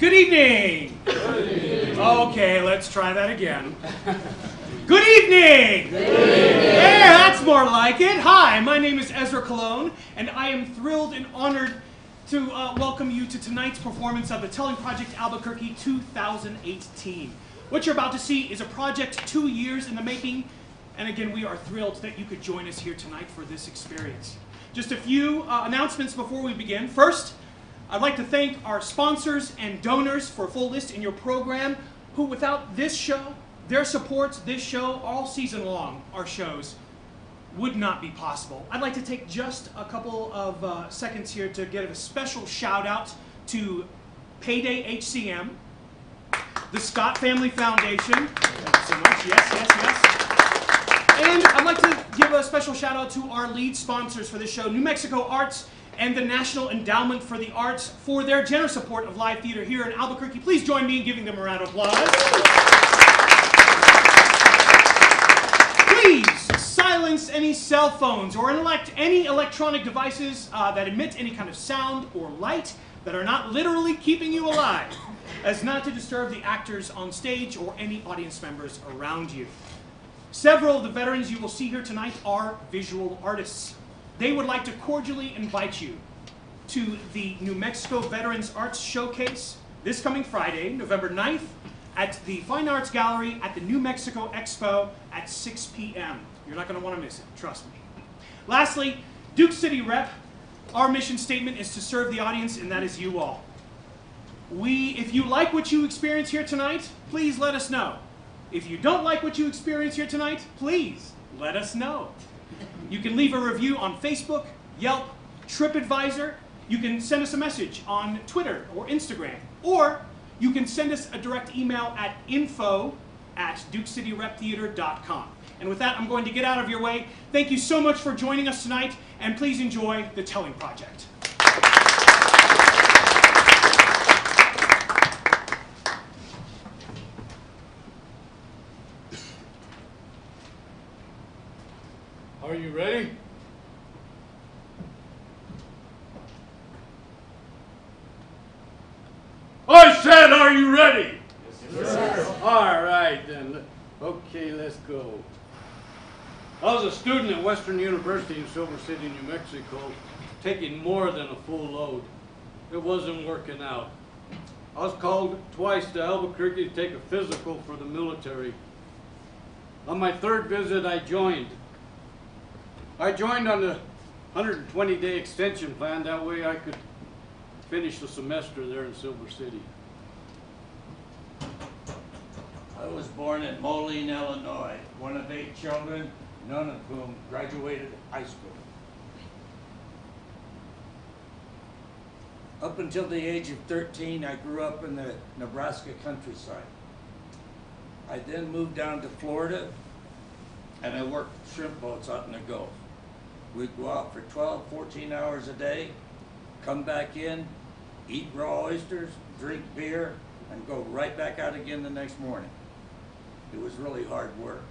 Good evening. Okay, let's try that again. Good evening. Yeah, that's more like it. Hi, my name is Ezra Cologne, and I am thrilled and honored to uh, welcome you to tonight's performance of the Telling Project Albuquerque 2018. What you're about to see is a project two years in the making, and again, we are thrilled that you could join us here tonight for this experience. Just a few uh, announcements before we begin. First, I'd like to thank our sponsors and donors for a full list in your program, who without this show, their supports, this show, all season long, our shows, would not be possible. I'd like to take just a couple of uh, seconds here to give a special shout out to Payday HCM, the Scott Family Foundation. Thank you so much. Yes, yes, yes. And I'd like to give a special shout out to our lead sponsors for this show, New Mexico Arts and the National Endowment for the Arts for their generous support of live theater here in Albuquerque. Please join me in giving them a round of applause. Please silence any cell phones or elect any electronic devices uh, that emit any kind of sound or light that are not literally keeping you alive, as not to disturb the actors on stage or any audience members around you. Several of the veterans you will see here tonight are visual artists. They would like to cordially invite you to the New Mexico Veterans Arts Showcase this coming Friday, November 9th, at the Fine Arts Gallery at the New Mexico Expo at 6 p.m. You're not going to want to miss it, trust me. Lastly, Duke City Rep, our mission statement is to serve the audience, and that is you all. We, if you like what you experience here tonight, please let us know. If you don't like what you experience here tonight, please let us know. You can leave a review on Facebook, Yelp, TripAdvisor. You can send us a message on Twitter or Instagram. Or you can send us a direct email at info at dukecityreptheater.com. And with that, I'm going to get out of your way. Thank you so much for joining us tonight, and please enjoy The Telling Project. Are you ready? I said, are you ready? Yes, sir. All right, then. Okay, let's go. I was a student Western University in Silver City, New Mexico, taking more than a full load. It wasn't working out. I was called twice to Albuquerque to take a physical for the military. On my third visit, I joined. I joined on the 120 day extension plan. That way I could finish the semester there in Silver City. I was born in Moline, Illinois, one of eight children, none of whom graduated high school. Up until the age of 13, I grew up in the Nebraska countryside. I then moved down to Florida and I worked shrimp boats out in the Gulf. We'd go out for 12, 14 hours a day, come back in, eat raw oysters, drink beer, and go right back out again the next morning. It was really hard work.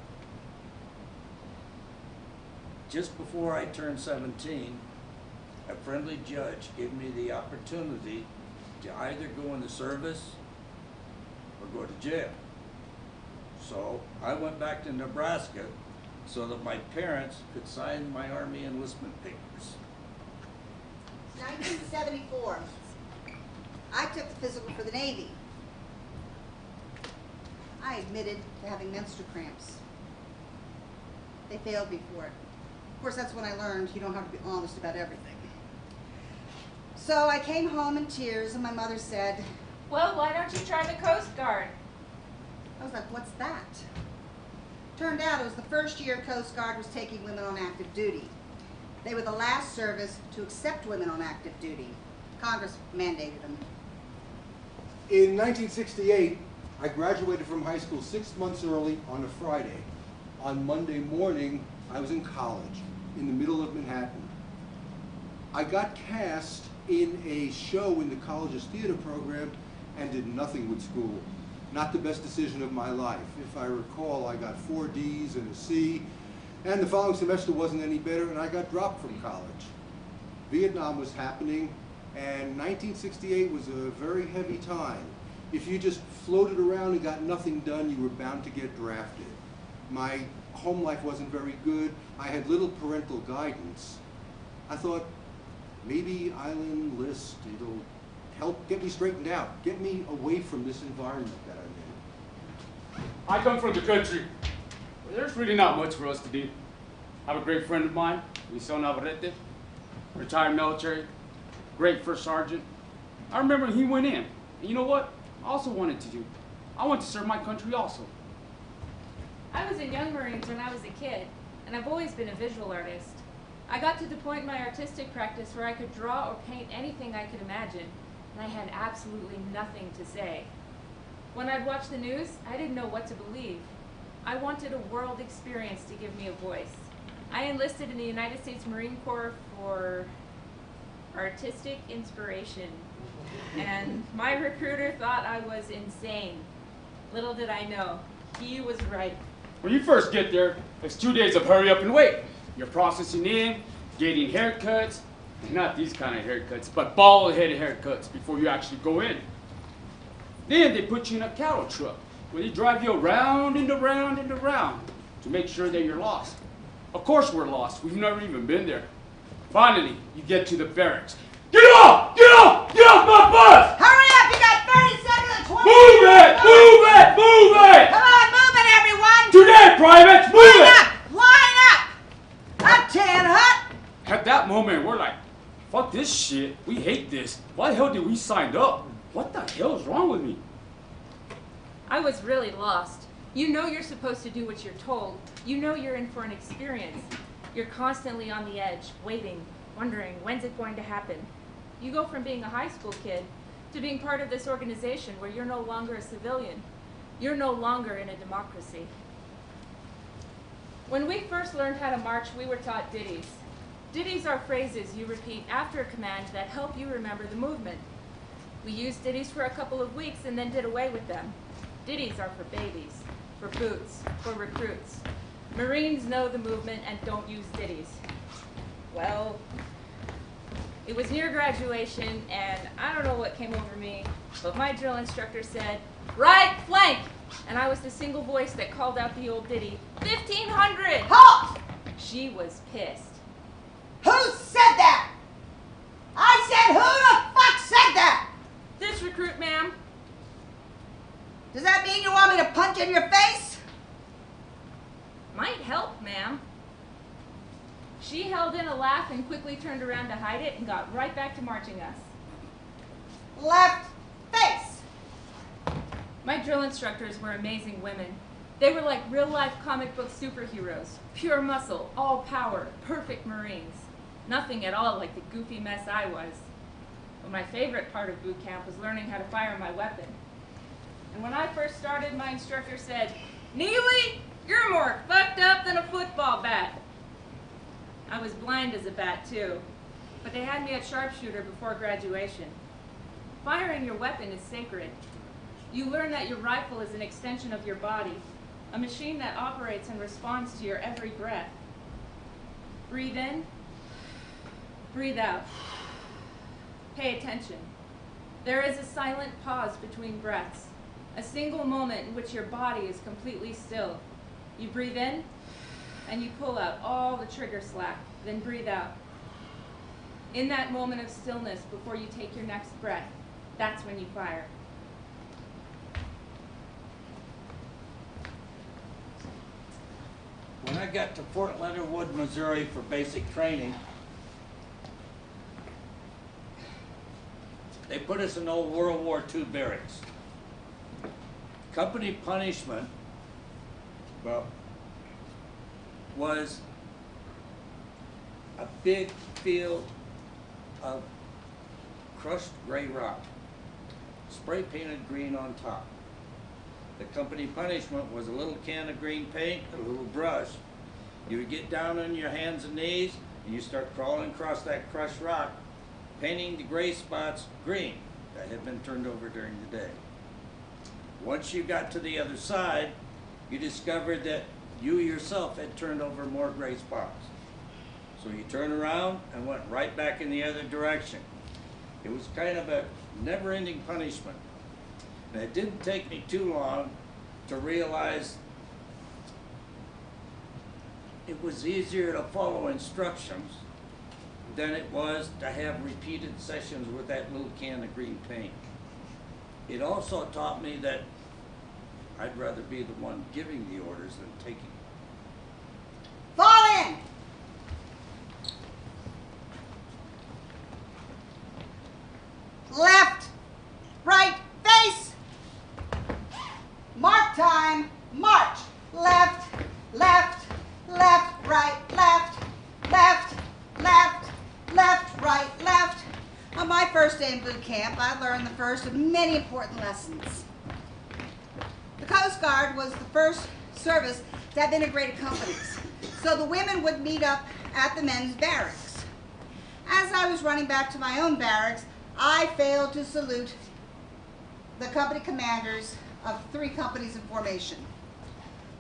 Just before I turned 17, a friendly judge gave me the opportunity to either go in the service or go to jail. So I went back to Nebraska so that my parents could sign my Army enlistment papers. 1974. I took the physical for the Navy. I admitted to having menstrual cramps. They failed me for it. Of course, that's when I learned you don't have to be honest about everything. So I came home in tears, and my mother said, Well, why don't you try the Coast Guard? I was like, what's that? Turned out it was the first year Coast Guard was taking women on active duty. They were the last service to accept women on active duty. Congress mandated them. In 1968, I graduated from high school six months early on a Friday. On Monday morning, I was in college in the middle of Manhattan. I got cast in a show in the college's theater program and did nothing with school. Not the best decision of my life. If I recall, I got four D's and a C, and the following semester wasn't any better, and I got dropped from college. Vietnam was happening, And 1968 was a very heavy time. If you just floated around and got nothing done, you were bound to get drafted. My home life wasn't very good. I had little parental guidance. I thought, maybe Island List, it'll help get me straightened out, get me away from this environment that I'm in. I come from the country. There's really not much for us to do. I have a great friend of mine, Luciano Navarrete, retired military, great first sergeant. I remember he went in. And you know what? I also wanted to do. I want to serve my country also. I was in Young Marines when I was a kid, and I've always been a visual artist. I got to the point in my artistic practice where I could draw or paint anything I could imagine, and I had absolutely nothing to say. When I'd watch the news, I didn't know what to believe. I wanted a world experience to give me a voice. I enlisted in the United States Marine Corps for artistic inspiration. And my recruiter thought I was insane. Little did I know, he was right. When you first get there, it's two days of hurry up and wait. You're processing in, getting haircuts, not these kind of haircuts, but bald headed haircuts before you actually go in. Then they put you in a cattle truck where they drive you around and around and around to make sure that you're lost. Of course we're lost. We've never even been there. Finally, you get to the barracks. Get off! Get off! Get off my bus! Hurry up, you got 30 seconds, 20 Move it! Move it! Move it! Come on, move it, everyone! Today, privates, move Line it! up! Line up! Up, Ten-hut! At that moment, we're like, fuck this shit. We hate this. Why the hell did we sign up? What the hell is wrong with me? I was really lost. You know you're supposed to do what you're told. You know you're in for an experience. You're constantly on the edge, waiting, wondering when's it going to happen. You go from being a high school kid to being part of this organization where you're no longer a civilian. You're no longer in a democracy. When we first learned how to march, we were taught ditties. Ditties are phrases you repeat after a command that help you remember the movement. We used ditties for a couple of weeks and then did away with them. Ditties are for babies, for boots, for recruits. Marines know the movement and don't use ditties. Well, it was near graduation and I don't know what came over me, but my drill instructor said, right flank! And I was the single voice that called out the old ditty, 1500! Halt! She was pissed. Who said that? I said, who the fuck said that? This recruit, ma'am, Does that mean you want me to punch in your face? might help, ma'am. She held in a laugh and quickly turned around to hide it and got right back to marching us. Left face. My drill instructors were amazing women. They were like real life comic book superheroes pure muscle, all power, perfect Marines. Nothing at all like the goofy mess I was. But my favorite part of boot camp was learning how to fire my weapon. And when I first started, my instructor said, Neely, you're more fucked up than a football bat. I was blind as a bat, too. But they had me at sharpshooter before graduation. Firing your weapon is sacred. You learn that your rifle is an extension of your body, a machine that operates and responds to your every breath. Breathe in, breathe out. Pay attention. There is a silent pause between breaths, a single moment in which your body is completely still. You breathe in, and you pull out all the trigger slack, then breathe out. In that moment of stillness before you take your next breath, that's when you fire. When I got to Fort Leonard Wood, Missouri for basic training, they put us in old World War II barracks. Company punishment, well, was a big field of crushed gray rock, spray painted green on top. The company punishment was a little can of green paint, and a little brush. You would get down on your hands and knees and you start crawling across that crushed rock, painting the gray spots green that had been turned over during the day. Once you got to the other side, you discovered that you yourself had turned over more gray spots. So you turned around and went right back in the other direction. It was kind of a never-ending punishment. And it didn't take me too long to realize it was easier to follow instructions than it was to have repeated sessions with that little can of green paint. It also taught me that I'd rather be the one giving the orders than taking. Fall in! Left, right, face! Mark time, march! Left, left, left, right, left, left, left, left, right, left. On my first day in boot camp, I learned the of many important lessons. The Coast Guard was the first service to have integrated companies. So the women would meet up at the men's barracks. As I was running back to my own barracks, I failed to salute the company commanders of three companies in formation.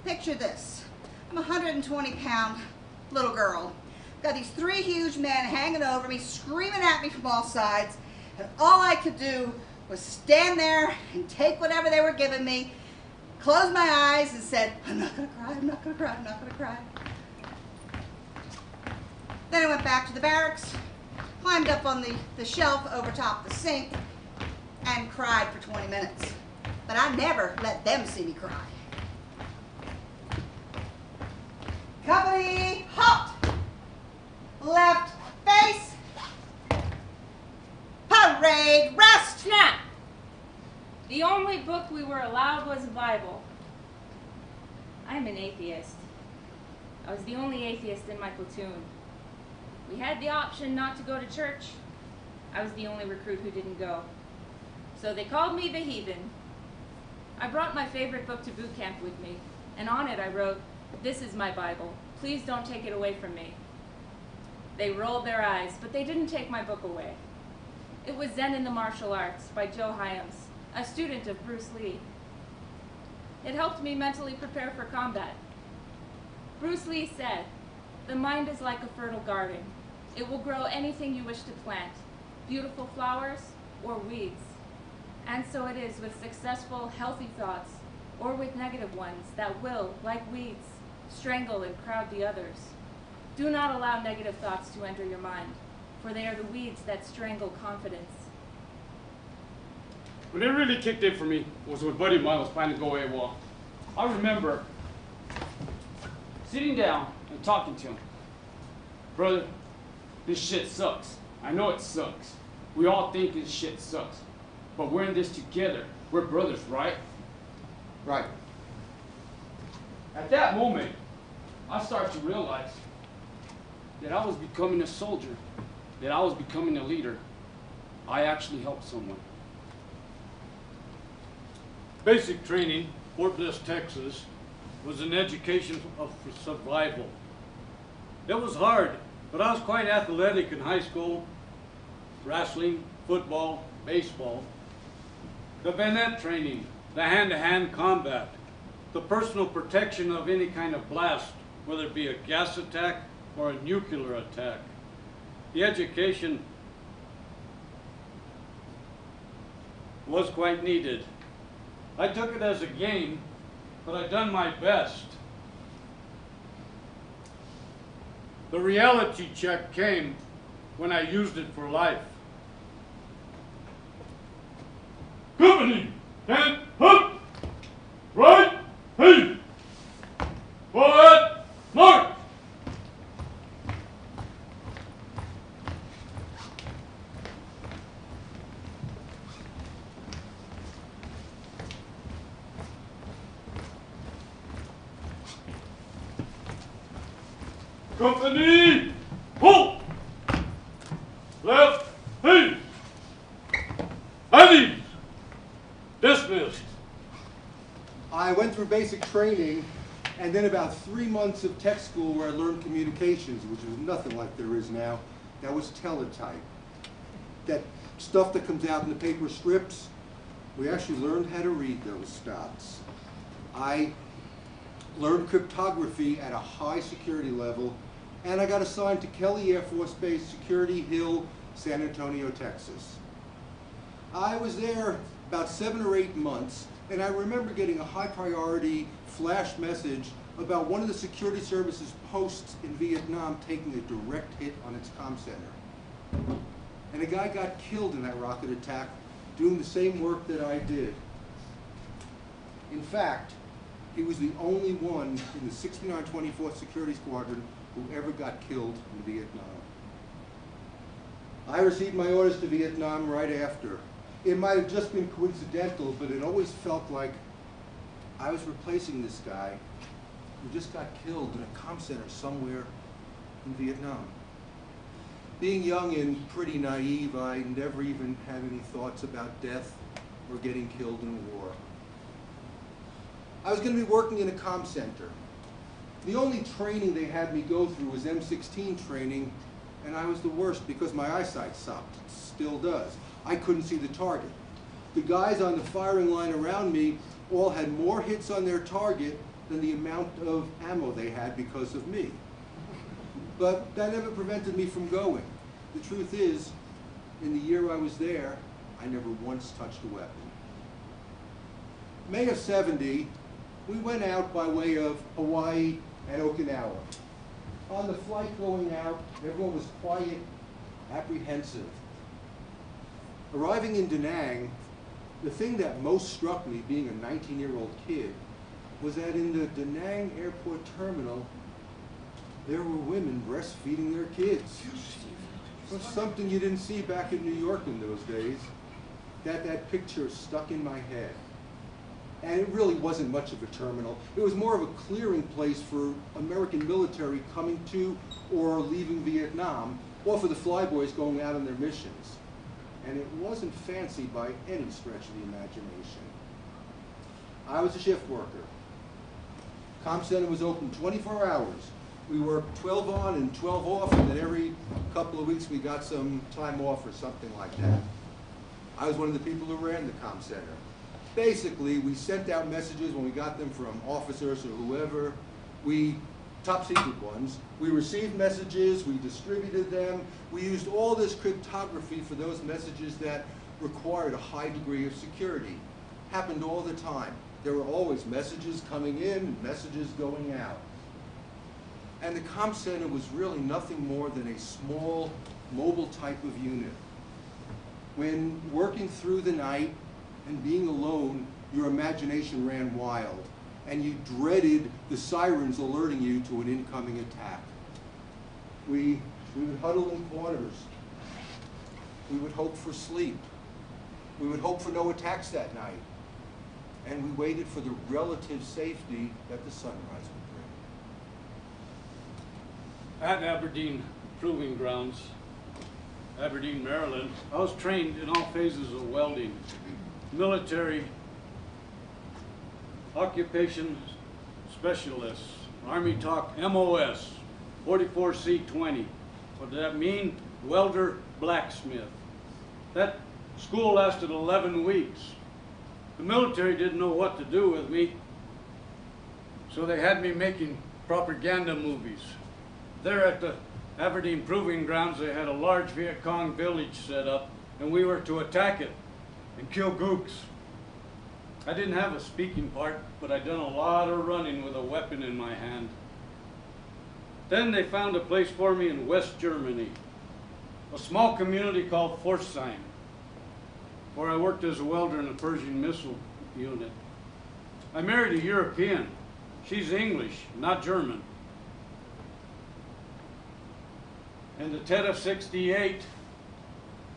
Picture this. I'm a 120 pound little girl. Got these three huge men hanging over me, screaming at me from all sides, and all I could do was stand there and take whatever they were giving me, close my eyes, and said, I'm not gonna cry, I'm not gonna cry, I'm not gonna cry. Then I went back to the barracks, climbed up on the, the shelf over top the sink, and cried for 20 minutes. But I never let them see me cry. Company, halt! Left face. Parade, rest! Snap! The only book we were allowed was the Bible. I'm an atheist. I was the only atheist in my platoon. We had the option not to go to church. I was the only recruit who didn't go. So they called me the heathen. I brought my favorite book to boot camp with me, and on it I wrote, This is my Bible. Please don't take it away from me. They rolled their eyes, but they didn't take my book away. It was Zen in the Martial Arts by Joe Hyams, a student of Bruce Lee. It helped me mentally prepare for combat. Bruce Lee said, The mind is like a fertile garden. It will grow anything you wish to plant, beautiful flowers or weeds. And so it is with successful, healthy thoughts, or with negative ones that will, like weeds, strangle and crowd the others. Do not allow negative thoughts to enter your mind, for they are the weeds that strangle confidence. When it really kicked in for me was when Buddy Mine was planning to go AWOL. I remember sitting down and talking to him. Brother, this shit sucks. I know it sucks. We all think this shit sucks. But we're in this together. We're brothers, right? Right. At that moment, I started to realize that I was becoming a soldier, that I was becoming a leader. I actually helped someone. Basic training, Fort Bliss, Texas, was an education of survival. It was hard, but I was quite athletic in high school, wrestling, football, baseball. The bayonet training, the hand-to-hand combat, the personal protection of any kind of blast, whether it be a gas attack or a nuclear attack. The education was quite needed. I took it as a game, but I done my best. The reality check came when I used it for life. Company, and up, right, hey, forward, march. Company, halt! Left, hey! At! Dismissed. I went through basic training and then about three months of tech school where I learned communications, which was nothing like there is now. That was teletype. That stuff that comes out in the paper strips, we actually learned how to read those stops. I learned cryptography at a high security level, and I got assigned to Kelly Air Force Base, Security Hill, San Antonio, Texas. I was there about seven or eight months, and I remember getting a high priority flash message about one of the security services posts in Vietnam taking a direct hit on its comm center. And a guy got killed in that rocket attack doing the same work that I did. In fact, he was the only one in the 6924th Security Squadron who ever got killed in Vietnam. I received my orders to Vietnam right after. It might have just been coincidental, but it always felt like I was replacing this guy who just got killed in a comm center somewhere in Vietnam. Being young and pretty naive, I never even had any thoughts about death or getting killed in war. I was going to be working in a comm center. The only training they had me go through was M16 training, and I was the worst because my eyesight sucked. It still does. I couldn't see the target. The guys on the firing line around me all had more hits on their target than the amount of ammo they had because of me. But that never prevented me from going. The truth is, in the year I was there, I never once touched a weapon. May of 70, we went out by way of Hawaii and Okinawa. On the flight going out, everyone was quiet, apprehensive. Arriving in Da Nang, the thing that most struck me being a 19-year-old kid was that in the Da Nang airport terminal, there were women breastfeeding their kids. It was something you didn't see back in New York in those days. That that picture stuck in my head. And it really wasn't much of a terminal. It was more of a clearing place for American military coming to or leaving Vietnam, or for the flyboys going out on their missions. And it wasn't fancy by any stretch of the imagination. I was a shift worker. Com Center was open 24 hours. We worked 12 on and 12 off, and then every couple of weeks we got some time off or something like that. I was one of the people who ran the Com Center. Basically, we sent out messages when we got them from officers or whoever. We, top secret ones, we received messages, we distributed them. We used all this cryptography for those messages that required a high degree of security. Happened all the time. There were always messages coming in messages going out. And the comm center was really nothing more than a small mobile type of unit. When working through the night and being alone, your imagination ran wild and you dreaded the sirens alerting you to an incoming attack. We, we would huddle in corners. We would hope for sleep. We would hope for no attacks that night. And we waited for the relative safety that the sunrise would bring. At Aberdeen Proving Grounds, Aberdeen, Maryland, I was trained in all phases of welding, military, occupation specialists, Army Talk MOS, 44C20. What did that mean? Welder blacksmith. That school lasted 11 weeks. The military didn't know what to do with me, so they had me making propaganda movies. There at the Aberdeen Proving Grounds, they had a large Viet Cong village set up, and we were to attack it and kill gooks. I didn't have a speaking part, but I'd done a lot of running with a weapon in my hand. Then they found a place for me in West Germany, a small community called Pforzheim, where I worked as a welder in a Pershing missile unit. I married a European. She's English, not German. And the Tet of 68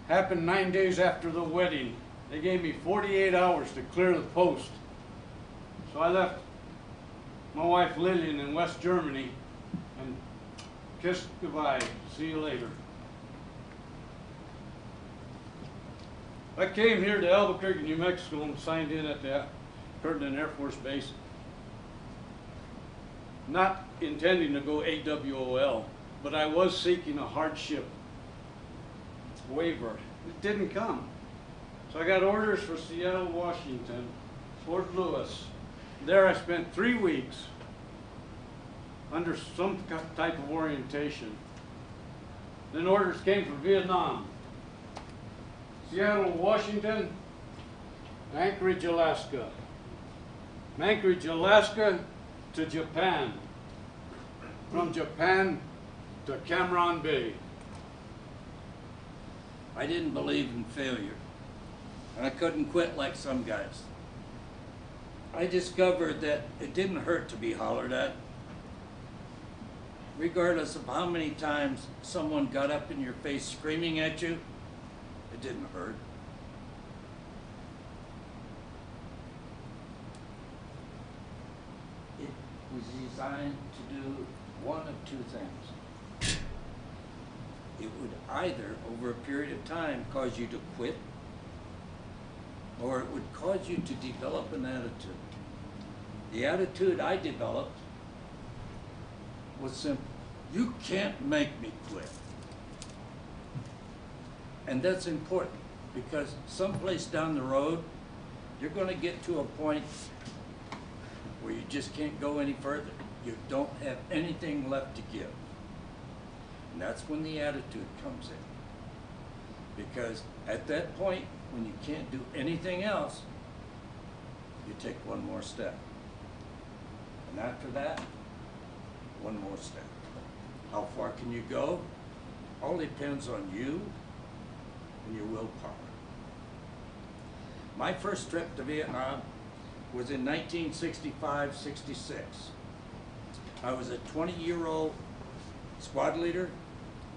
happened nine days after the wedding. They gave me 48 hours to clear the post. So I left my wife Lillian in West Germany and kissed goodbye. See you later. I came here to Albuquerque, New Mexico and signed in at the Kirtland Air Force Base. Not intending to go AWOL, but I was seeking a hardship waiver. It didn't come. So I got orders for Seattle, Washington, Fort Lewis. There I spent three weeks under some type of orientation. Then orders came from Vietnam. Seattle, Washington, Anchorage, Alaska. Anchorage, Alaska to Japan. From Japan to Cam Ranh Bay. I didn't believe in failure, I couldn't quit like some guys. I discovered that it didn't hurt to be hollered at. Regardless of how many times someone got up in your face screaming at you, it didn't hurt. It was designed to do one of two things it would either, over a period of time, cause you to quit, or it would cause you to develop an attitude. The attitude I developed was simple. You can't make me quit. And that's important because someplace down the road, you're going to get to a point where you just can't go any further. You don't have anything left to give. And that's when the attitude comes in. Because at that point, when you can't do anything else, you take one more step. And after that, one more step. How far can you go? All depends on you and your willpower. My first trip to Vietnam was in 1965 66. I was a 20 year old squad leader,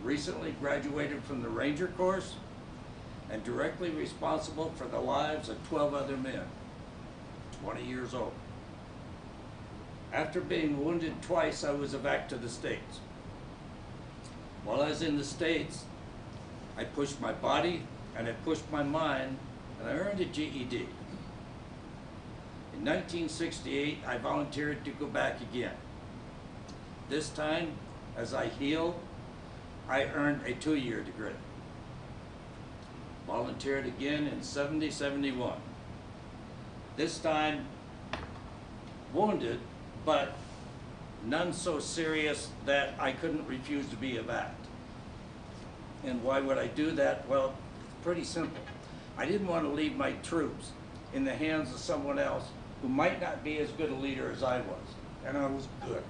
recently graduated from the Ranger course, and directly responsible for the lives of 12 other men, 20 years old. After being wounded twice, I was evac to the States. While I was in the States, I pushed my body and I pushed my mind, and I earned a GED. In 1968, I volunteered to go back again. This time, as I healed, I earned a two-year degree. Volunteered again in 70, 71. This time, wounded, but none so serious that I couldn't refuse to be evac. And why would I do that? Well, pretty simple. I didn't want to leave my troops in the hands of someone else who might not be as good a leader as I was. And I was good.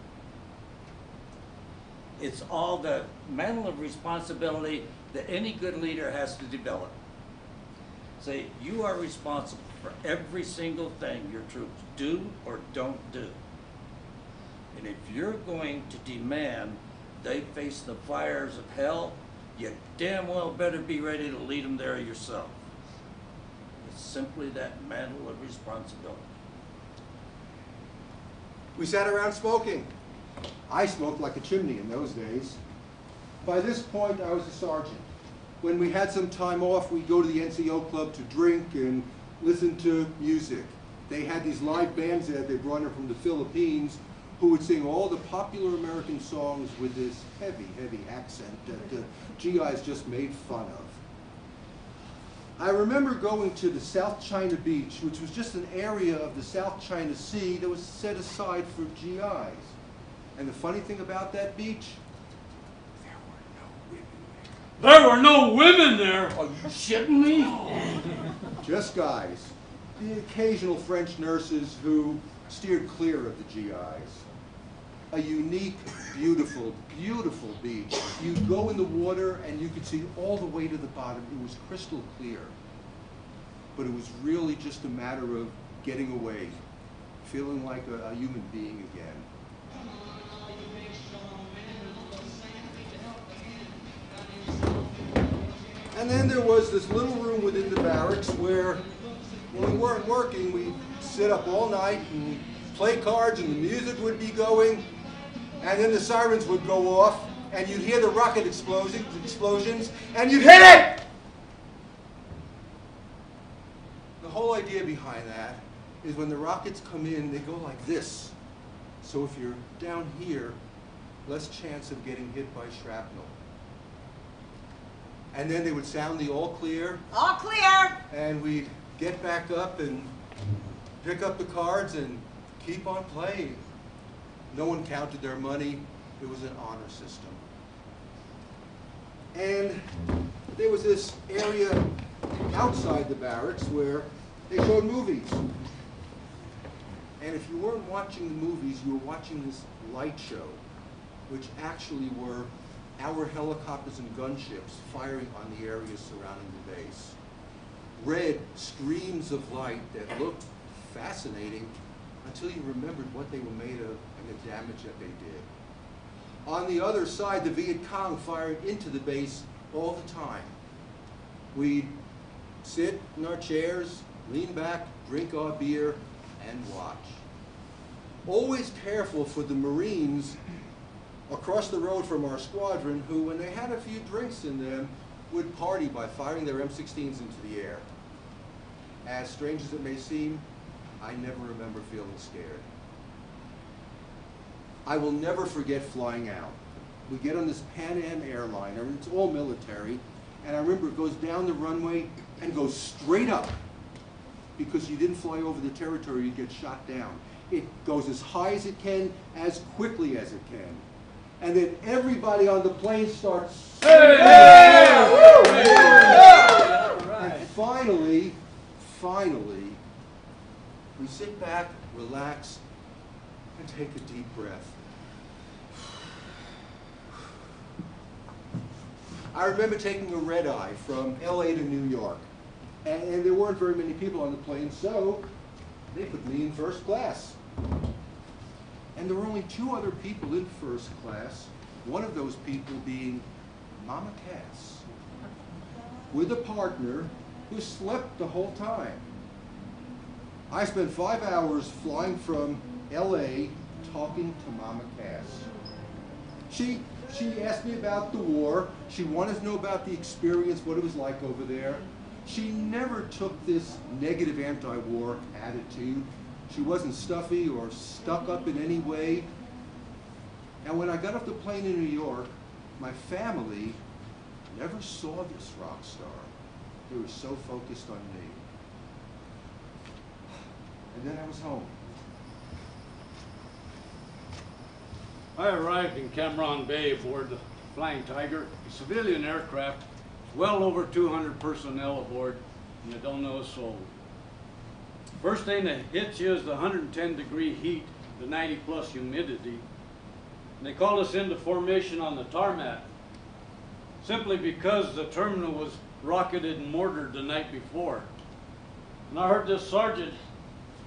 It's all the mantle of responsibility that any good leader has to develop. Say, you are responsible for every single thing your troops do or don't do. And if you're going to demand they face the fires of hell, you damn well better be ready to lead them there yourself. It's simply that mantle of responsibility. We sat around smoking. I smoked like a chimney in those days. By this point, I was a sergeant. When we had some time off, we'd go to the NCO club to drink and listen to music. They had these live bands there they brought in from the Philippines who would sing all the popular American songs with this heavy, heavy accent that the GIs just made fun of. I remember going to the South China Beach, which was just an area of the South China Sea that was set aside for GIs. And the funny thing about that beach, there were no women there. There were no women there. Are you shitting me? Just guys. The occasional French nurses who steered clear of the GIs. A unique, beautiful, beautiful beach. You'd go in the water and you could see all the way to the bottom. It was crystal clear. But it was really just a matter of getting away, feeling like a, a human being again. And then there was this little room within the barracks where, when we weren't working, we'd sit up all night and play cards, and the music would be going, and then the sirens would go off, and you'd hear the rocket explosions, explosions, and you'd hit it. The whole idea behind that is when the rockets come in, they go like this. So if you're down here, less chance of getting hit by shrapnel. And then they would sound the all clear, All clear. and we'd get back up and pick up the cards and keep on playing. No one counted their money. It was an honor system. And there was this area outside the barracks where they showed movies. And if you weren't watching the movies, you were watching this light show, which actually were our helicopters and gunships firing on the areas surrounding the base. Red streams of light that looked fascinating until you remembered what they were made of and the damage that they did. On the other side, the Viet Cong fired into the base all the time. We'd sit in our chairs, lean back, drink our beer, and watch. Always careful for the Marines across the road from our squadron who, when they had a few drinks in them, would party by firing their M16s into the air. As strange as it may seem, I never remember feeling scared. I will never forget flying out. We get on this Pan Am airliner, it's all military, and I remember it goes down the runway and goes straight up because you didn't fly over the territory, you get shot down. It goes as high as it can, as quickly as it can. And then everybody on the plane starts and finally, finally, we sit back, relax, and take a deep breath. I remember taking a red eye from LA to New York, and, and there weren't very many people on the plane, so they put me in first class. And there were only two other people in first class, one of those people being Mama Cass, with a partner who slept the whole time. I spent five hours flying from LA talking to Mama Cass. She, she asked me about the war. She wanted to know about the experience, what it was like over there. She never took this negative anti-war attitude. She wasn't stuffy or stuck up in any way. And when I got off the plane in New York, my family never saw this rock star. They were so focused on me. And then I was home. I arrived in Cam Ranh Bay aboard the Flying Tiger, a civilian aircraft, well over 200 personnel aboard, and you don't know a soul. First thing that hits you is the 110 degree heat, the 90 plus humidity. And they called us into formation on the tarmac, simply because the terminal was rocketed and mortared the night before. And I heard this sergeant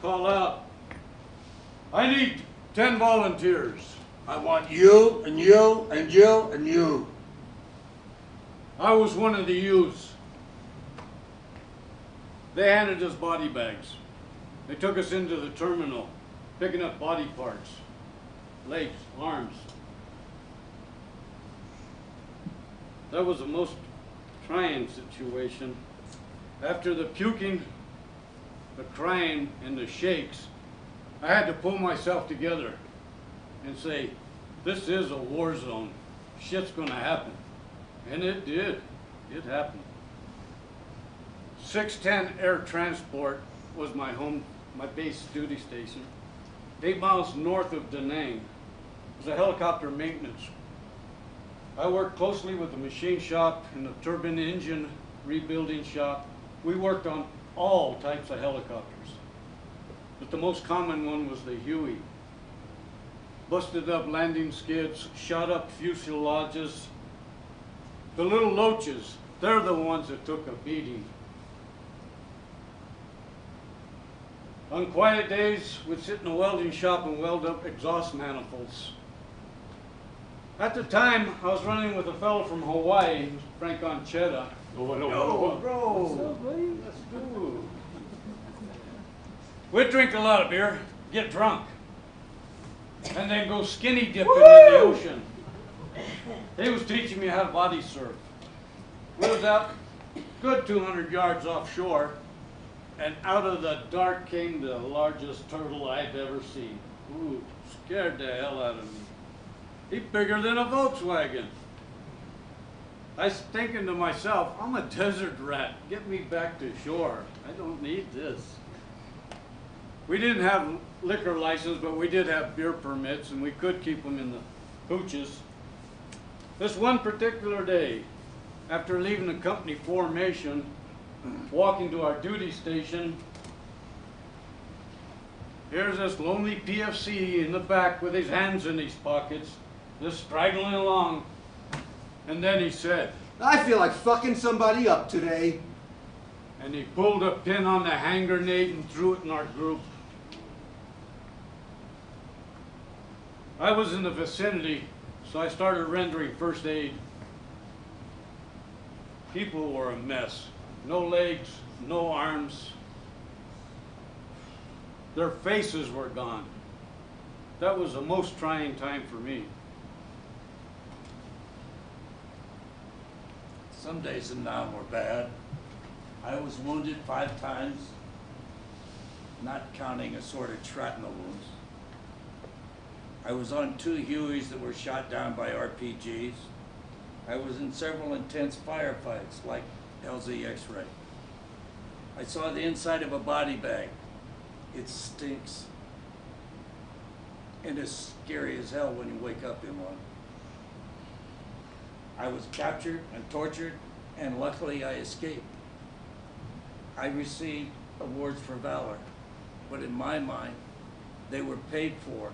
call out, I need 10 volunteers. I want you and you and you and you. I was one of the youths. They handed us body bags. They took us into the terminal, picking up body parts, legs, arms. That was the most trying situation. After the puking, the crying, and the shakes, I had to pull myself together and say, this is a war zone. Shit's gonna happen. And it did. It happened. 610 Air Transport was my home, my base duty station. Eight miles north of Da Nang. Was a helicopter maintenance. I worked closely with the machine shop and the turbine engine rebuilding shop. We worked on all types of helicopters. But the most common one was the Huey. Busted up landing skids, shot up fuselages. The little loaches, they're the ones that took a beating. On quiet days, we'd sit in a welding shop and weld up exhaust manifolds. At the time, I was running with a fellow from Hawaii, Frank Onchetta. Oh, no, no, bro. Let's go. We'd drink a lot of beer, get drunk, and then go skinny dipping in the ocean. He was teaching me how to body surf. We was out good 200 yards offshore, and out of the dark came the largest turtle I've ever seen. Ooh, scared the hell out of me. He's bigger than a Volkswagen. I was thinking to myself, I'm a desert rat. Get me back to shore. I don't need this. We didn't have liquor license, but we did have beer permits, and we could keep them in the hooches. This one particular day, after leaving the company formation, walking to our duty station, here's this lonely PFC in the back with his hands in his pockets, just straggling along. And then he said, I feel like fucking somebody up today. and he pulled a pin on the hand grenade and threw it in our group. I was in the vicinity, so I started rendering first aid. People were a mess. No legs, no arms. Their faces were gone. That was the most trying time for me. Some days in Nam were bad. I was wounded five times, not counting assorted shrapnel wounds. I was on two Hueys that were shot down by RPGs. I was in several intense firefights like LZ X-ray. I saw the inside of a body bag. It stinks. And it's scary as hell when you wake up in one. I was captured and tortured, and luckily I escaped. I received awards for valor, but in my mind, they were paid for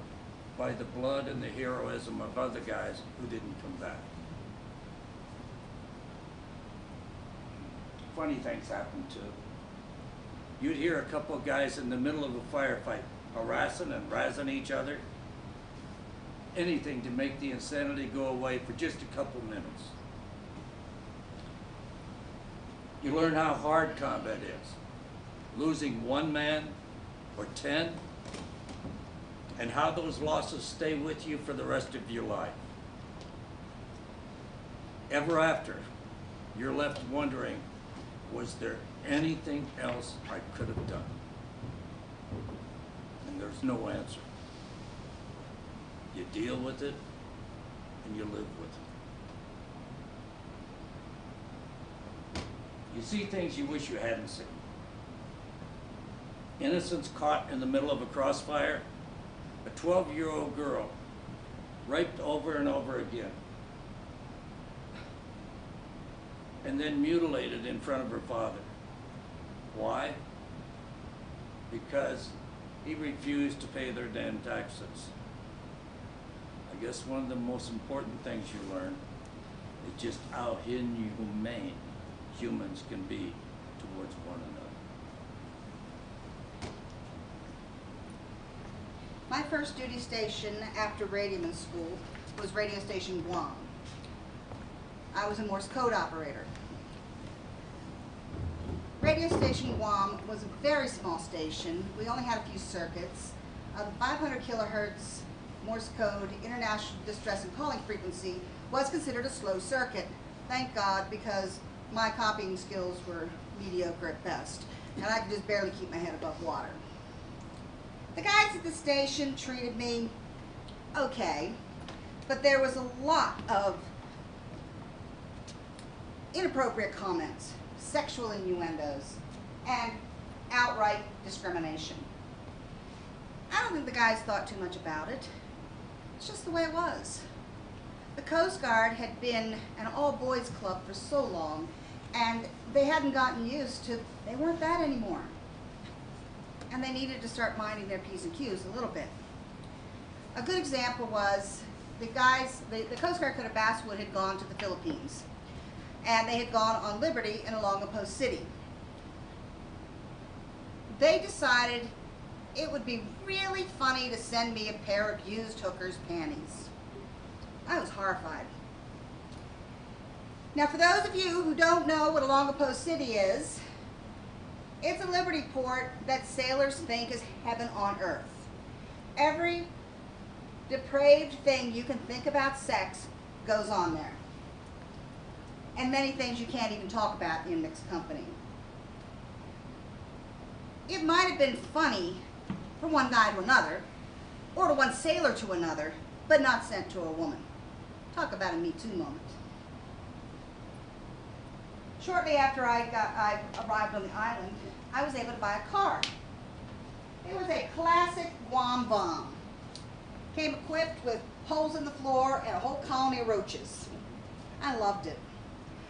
by the blood and the heroism of other guys who didn't come back. Funny things happen too. You'd hear a couple of guys in the middle of a firefight harassing and razzing each other. Anything to make the insanity go away for just a couple minutes. You learn how hard combat is. Losing one man or ten, and how those losses stay with you for the rest of your life. Ever after, you're left wondering, was there anything else I could have done? And there's no answer. You deal with it, and you live with it. You see things you wish you hadn't seen. Innocents caught in the middle of a crossfire, a 12 year old girl raped over and over again, and then mutilated in front of her father. Why? Because he refused to pay their damn taxes. I guess one of the most important things you learn is just how inhumane humans can be towards one another. My first duty station after radioman school was radio station Guam. I was a Morse code operator. Radio station Guam was a very small station. We only had a few circuits. Uh, the 500 kilohertz Morse code international distress and calling frequency was considered a slow circuit. Thank God, because my copying skills were mediocre at best, and I could just barely keep my head above water. The guys at the station treated me okay, but there was a lot of inappropriate comments, sexual innuendos, and outright discrimination. I don't think the guys thought too much about it. It's just the way it was. The Coast Guard had been an all-boys club for so long, and they hadn't gotten used to, they weren't that anymore and they needed to start minding their P's and Q's a little bit. A good example was the guys, the, the Coast Guard of Basswood had gone to the Philippines, and they had gone on Liberty in Olongapo City. They decided it would be really funny to send me a pair of used hooker's panties. I was horrified. Now, for those of you who don't know what Olongapo City is, it's a liberty port that sailors think is heaven on earth. Every depraved thing you can think about sex goes on there. And many things you can't even talk about in mixed company. It might have been funny from one guy to another, or to one sailor to another, but not sent to a woman. Talk about a Me Too moment. Shortly after I, got, I arrived on the island, I was able to buy a car. It was a classic Guam bomb. Came equipped with holes in the floor and a whole colony of roaches. I loved it.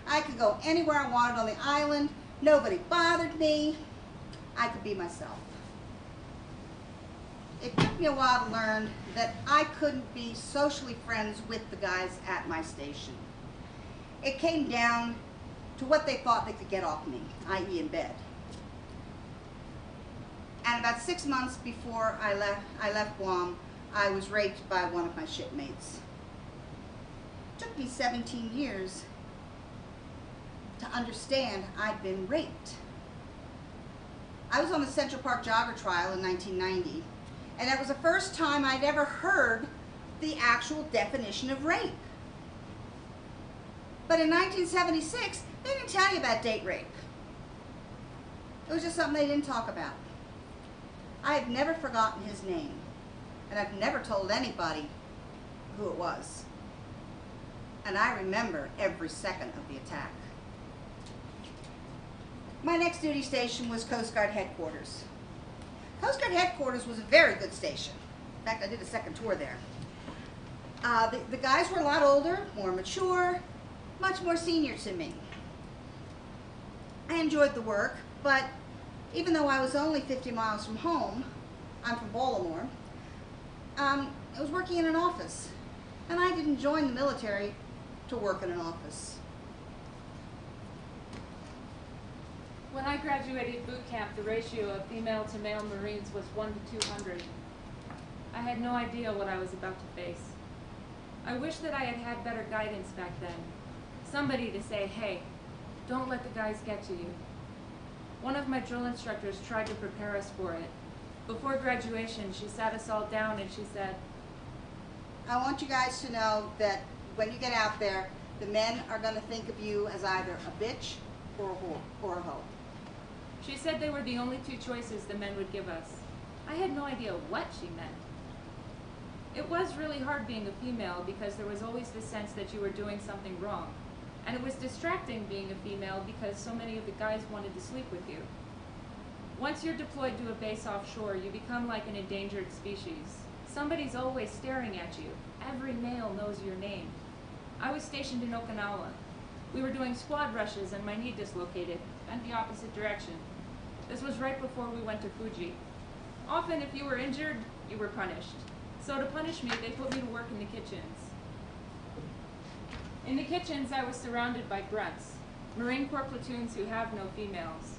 I could go anywhere I wanted on the island. Nobody bothered me. I could be myself. It took me a while to learn that I couldn't be socially friends with the guys at my station. It came down to what they thought they could get off me, i.e. in bed. And about six months before I left, I left Guam, I was raped by one of my shipmates. It took me 17 years to understand I'd been raped. I was on the Central Park jogger trial in 1990, and that was the first time I'd ever heard the actual definition of rape. But in 1976, they didn't tell you about date rape. It was just something they didn't talk about. I have never forgotten his name, and I've never told anybody who it was. And I remember every second of the attack. My next duty station was Coast Guard headquarters. Coast Guard headquarters was a very good station. In fact, I did a second tour there. Uh, the, the guys were a lot older, more mature, much more senior to me. I enjoyed the work, but even though I was only 50 miles from home, I'm from Baltimore, um, I was working in an office. And I didn't join the military to work in an office. When I graduated boot camp, the ratio of female to male Marines was 1 to 200. I had no idea what I was about to face. I wish that I had had better guidance back then. Somebody to say, hey, don't let the guys get to you. One of my drill instructors tried to prepare us for it. Before graduation, she sat us all down and she said, I want you guys to know that when you get out there, the men are going to think of you as either a bitch or a whore or a hoe. She said they were the only two choices the men would give us. I had no idea what she meant. It was really hard being a female because there was always the sense that you were doing something wrong. And it was distracting being a female because so many of the guys wanted to sleep with you. Once you're deployed to a base offshore, you become like an endangered species. Somebody's always staring at you. Every male knows your name. I was stationed in Okinawa. We were doing squad rushes and my knee dislocated, bent the opposite direction. This was right before we went to Fuji. Often, if you were injured, you were punished. So to punish me, they put me to work in the kitchens. In the kitchens, I was surrounded by grunts, Marine Corps platoons who have no females.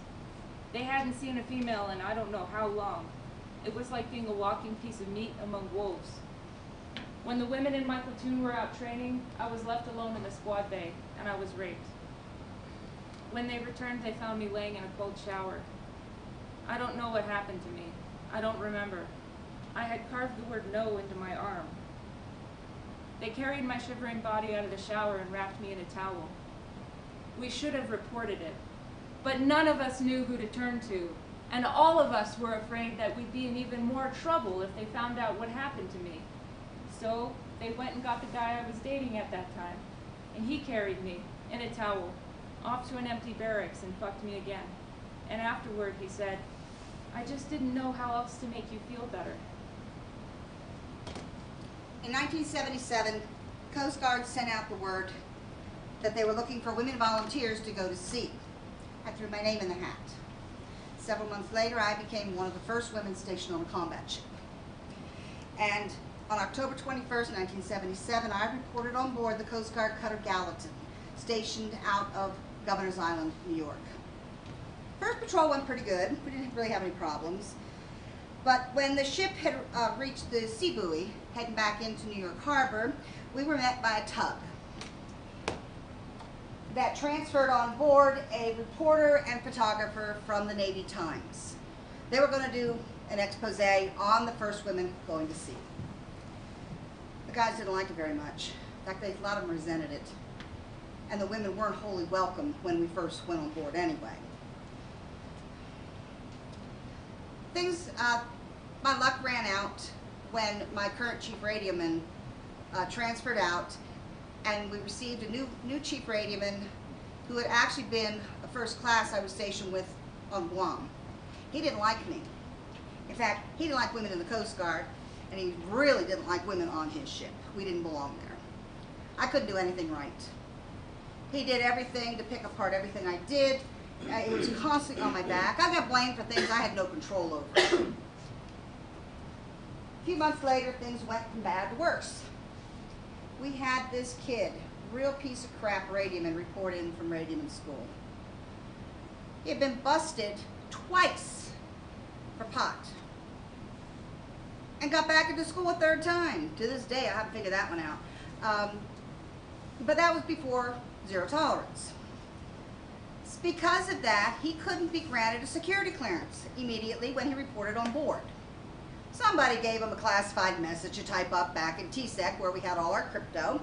They hadn't seen a female in I don't know how long. It was like being a walking piece of meat among wolves. When the women in my platoon were out training, I was left alone in the squad bay, and I was raped. When they returned, they found me laying in a cold shower. I don't know what happened to me. I don't remember. I had carved the word no into my arm. They carried my shivering body out of the shower and wrapped me in a towel. We should have reported it, but none of us knew who to turn to, and all of us were afraid that we'd be in even more trouble if they found out what happened to me. So they went and got the guy I was dating at that time, and he carried me in a towel off to an empty barracks and fucked me again. And afterward he said, I just didn't know how else to make you feel better. In 1977, Coast Guard sent out the word that they were looking for women volunteers to go to sea. I threw my name in the hat. Several months later, I became one of the first women stationed on a combat ship. And on October 21st, 1977, I reported on board the Coast Guard cutter Gallatin, stationed out of Governor's Island, New York. First patrol went pretty good. We didn't really have any problems. But when the ship had uh, reached the sea buoy, heading back into New York Harbor, we were met by a tug that transferred on board a reporter and photographer from the Navy Times. They were going to do an expose on the first women going to sea. The guys didn't like it very much. In fact, a lot of them resented it. And the women weren't wholly welcome when we first went on board anyway. Things, uh, my luck ran out when my current chief radioman uh, transferred out and we received a new, new chief radioman who had actually been a first class I was stationed with on Guam. He didn't like me. In fact, he didn't like women in the Coast Guard, and he really didn't like women on his ship. We didn't belong there. I couldn't do anything right. He did everything to pick apart everything I did. Uh, he was constantly on my back. I got blamed for things I had no control over. A few months later, things went from bad to worse. We had this kid, real piece of crap radioman, report in from radioman school. He had been busted twice for pot and got back into school a third time. To this day, I haven't figured that one out. Um, but that was before zero tolerance. Because of that, he couldn't be granted a security clearance immediately when he reported on board. Somebody gave him a classified message to type up back in TSEC where we had all our crypto.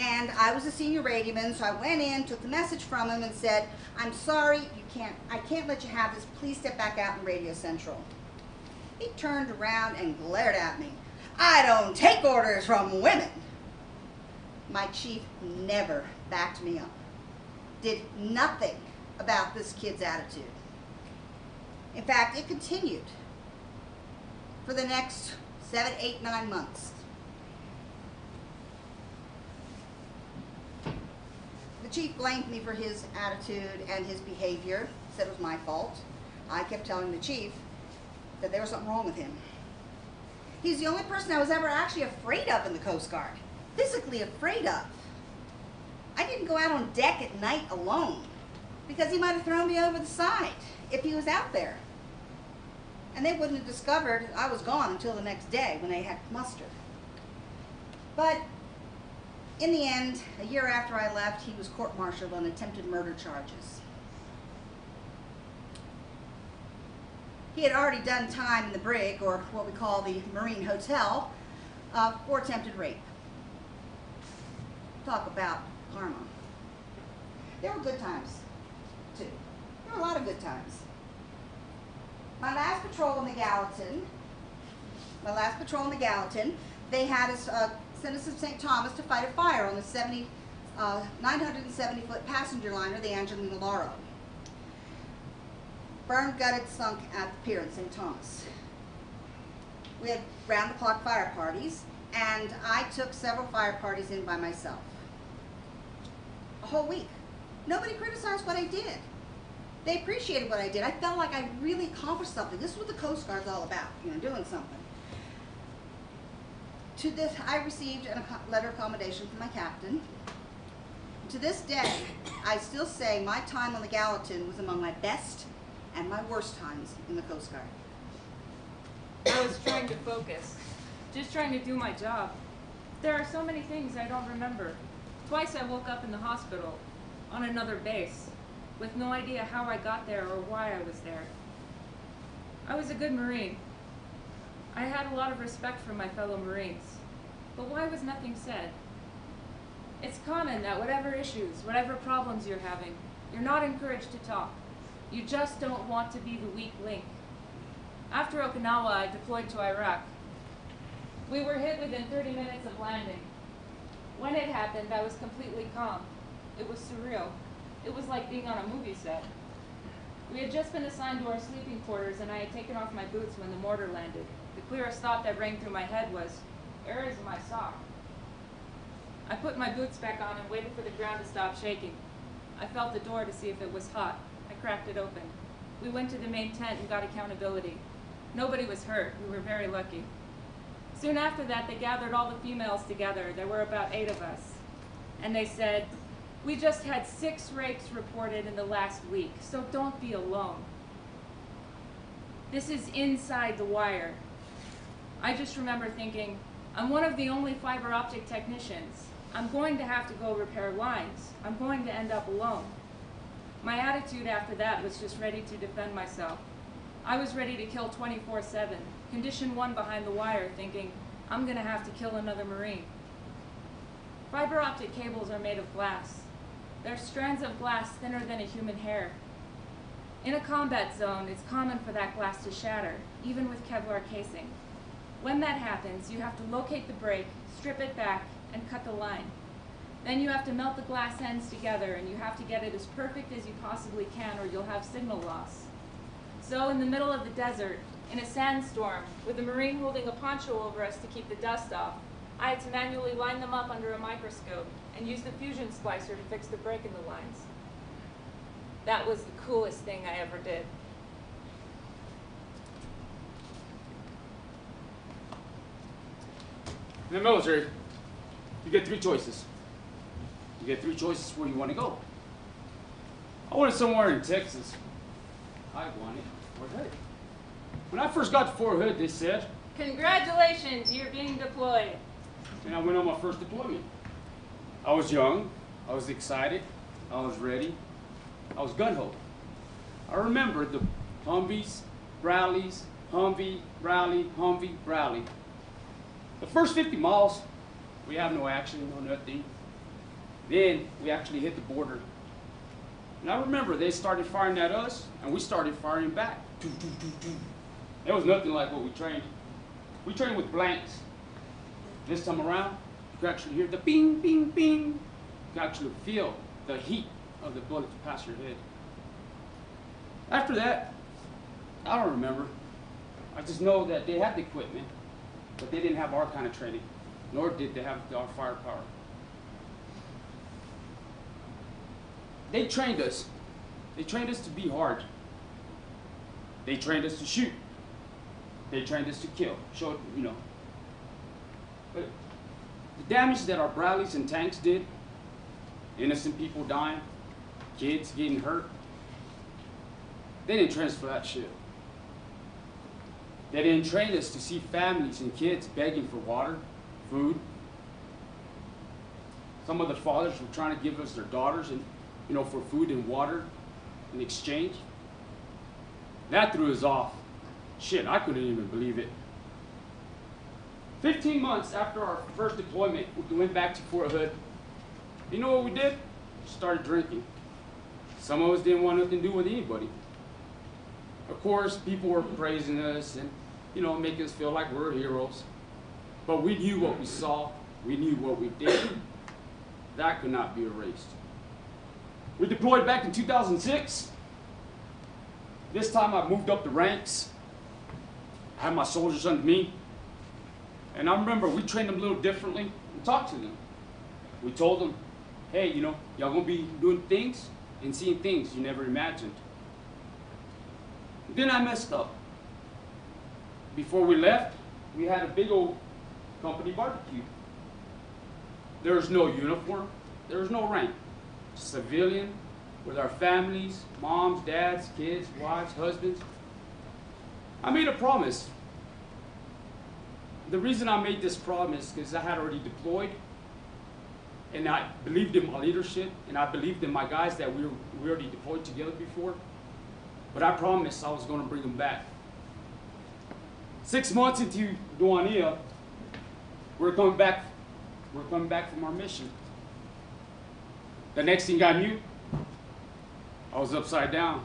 And I was a senior radioman, so I went in, took the message from him and said, I'm sorry, you can't, I can't let you have this. Please step back out in Radio Central. He turned around and glared at me. I don't take orders from women. My chief never backed me up, did nothing about this kid's attitude. In fact, it continued for the next seven, eight, nine months. The chief blamed me for his attitude and his behavior, said it was my fault. I kept telling the chief that there was something wrong with him. He's the only person I was ever actually afraid of in the Coast Guard, physically afraid of. I didn't go out on deck at night alone because he might have thrown me over the side if he was out there. And they wouldn't have discovered I was gone until the next day when they had muster. But in the end, a year after I left, he was court-martialed on attempted murder charges. He had already done time in the brig, or what we call the Marine Hotel, uh, for attempted rape. Talk about karma. There were good times, There were a lot of good times. My last patrol in the Gallatin, my last patrol in the Gallatin, they had us, uh, us to St. Thomas to fight a fire on the 70, uh, 970 foot passenger liner, the Angelina Lauro. Burned, gutted, sunk at the pier in St. Thomas. We had round the clock fire parties, and I took several fire parties in by myself. A whole week. Nobody criticized what I did. They appreciated what I did. I felt like I really accomplished something. This is what the Coast Guard's all about, you know, doing something. To this, I received a letter of commendation from my captain. To this day, I still say my time on the Gallatin was among my best and my worst times in the Coast Guard. I was trying to focus, just trying to do my job. There are so many things I don't remember. Twice I woke up in the hospital, on another base, with no idea how I got there or why I was there. I was a good Marine. I had a lot of respect for my fellow Marines. But why was nothing said? It's common that whatever issues, whatever problems you're having, you're not encouraged to talk. You just don't want to be the weak link. After Okinawa, I deployed to Iraq. We were hit within 30 minutes of landing. When it happened, I was completely calm. It was surreal. It was like being on a movie set. We had just been assigned to our sleeping quarters, and I had taken off my boots when the mortar landed. The clearest thought that rang through my head was, where is my sock? I put my boots back on and waited for the ground to stop shaking. I felt the door to see if it was hot. I cracked it open. We went to the main tent and got accountability. Nobody was hurt. We were very lucky. Soon after that, they gathered all the females together. There were about eight of us. And they said, we just had six rapes reported in the last week, so don't be alone. This is inside the wire. I just remember thinking, I'm one of the only fiber optic technicians. I'm going to have to go repair lines. I'm going to end up alone. My attitude after that was just ready to defend myself. I was ready to kill 24-7, condition one behind the wire, thinking, I'm going to have to kill another Marine. Fiber optic cables are made of glass. They're strands of glass thinner than a human hair. In a combat zone, it's common for that glass to shatter, even with Kevlar casing. When that happens, you have to locate the break, strip it back, and cut the line. Then you have to melt the glass ends together, and you have to get it as perfect as you possibly can, or you'll have signal loss. So in the middle of the desert, in a sandstorm, with a Marine holding a poncho over us to keep the dust off, I had to manually line them up under a microscope and use the fusion splicer to fix the break in the lines. That was the coolest thing I ever did. In the military, you get three choices. You get three choices where you want to go. I wanted somewhere in Texas. I wanted Fort Hood. When I first got to Fort Hood, they said, Congratulations, you're being deployed. and I went on my first deployment. I was young, I was excited, I was ready, I was gun ho. I remember the Humvees, Bradleys, Humvee, Bradley, Humvee, Bradley. The first 50 miles, we have no action, no nothing. Then we actually hit the border. And I remember they started firing at us, and we started firing back. It was nothing like what we trained. We trained with blanks. This time around, you actually hear the ping, ping, ping. You actually feel the heat of the bullets pass your head. After that, I don't remember. I just know that they had the equipment, but they didn't have our kind of training, nor did they have our firepower. They trained us. They trained us to be hard. They trained us to shoot. They trained us to kill. Show, you know. But damage that our Bradleys and tanks did, innocent people dying, kids getting hurt, they didn't transfer that shit. They didn't train us to see families and kids begging for water, food. Some of the fathers were trying to give us their daughters and you know for food and water in exchange. That threw us off. Shit, I couldn't even believe it. 15 months after our first deployment, we went back to Fort Hood. You know what we did? Started drinking. Some of us didn't want nothing to do with anybody. Of course, people were praising us and, you know, making us feel like we're heroes. But we knew what we saw. We knew what we did. That could not be erased. We deployed back in 2006. This time I moved up the ranks. I had my soldiers under me. And I remember we trained them a little differently. We talked to them. We told them, hey, you know, y'all gonna be doing things and seeing things you never imagined. Then I messed up. Before we left, we had a big old company barbecue. There was no uniform, there was no rank. Civilian, with our families, moms, dads, kids, wives, husbands. I made a promise. The reason I made this promise is because I had already deployed, and I believed in my leadership, and I believed in my guys that we were, we already deployed together before. But I promised I was going to bring them back. Six months into Duania, we're coming back. We're coming back from our mission. The next thing I knew, I was upside down.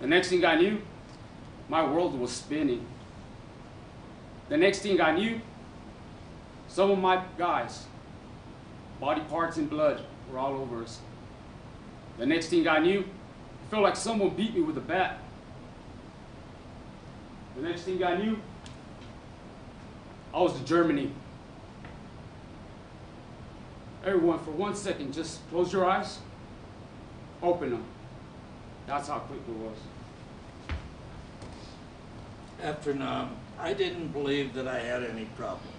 The next thing I knew, my world was spinning. The next thing I knew, some of my guys, body parts and blood, were all over us. The next thing I knew, I felt like someone beat me with a bat. The next thing I knew, I was in Germany. Everyone, for one second, just close your eyes, open them. That's how quick it was. After Nam, I didn't believe that I had any problems.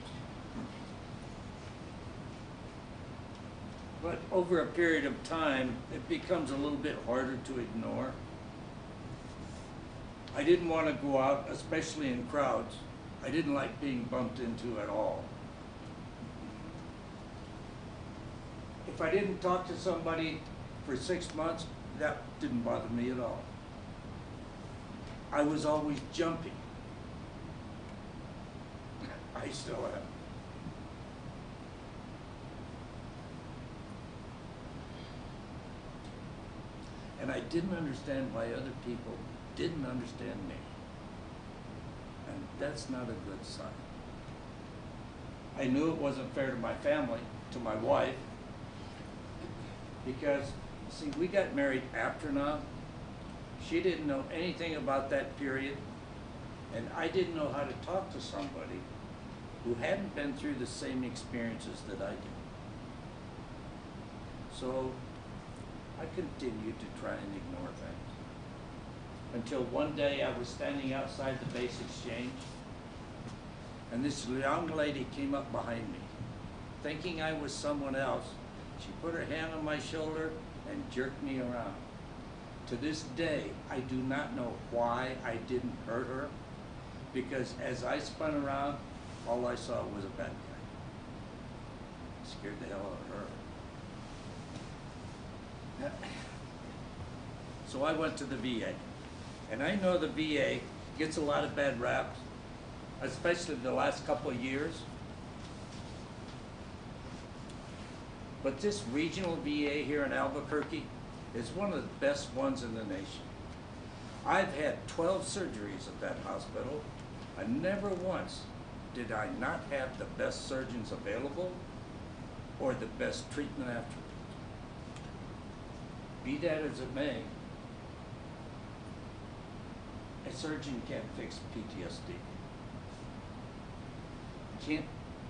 But over a period of time, it becomes a little bit harder to ignore. I didn't want to go out, especially in crowds. I didn't like being bumped into at all. If I didn't talk to somebody for six months, that didn't bother me at all. I was always jumping. I still am. And I didn't understand why other people didn't understand me. And that's not a good sign. I knew it wasn't fair to my family, to my wife, because, see, we got married after now. She didn't know anything about that period, and I didn't know how to talk to somebody who hadn't been through the same experiences that I did. So I continued to try and ignore things. Until one day I was standing outside the base exchange, and this young lady came up behind me. Thinking I was someone else, she put her hand on my shoulder and jerked me around. To this day, I do not know why I didn't hurt her, because as I spun around, all I saw was a bad guy. Scared the hell out of her. So I went to the VA. And I know the VA gets a lot of bad raps, especially the last couple of years. But this regional VA here in Albuquerque is one of the best ones in the nation. I've had 12 surgeries at that hospital, I never once did I not have the best surgeons available or the best treatment afterwards. Be that as it may, a surgeon can't fix PTSD. Can't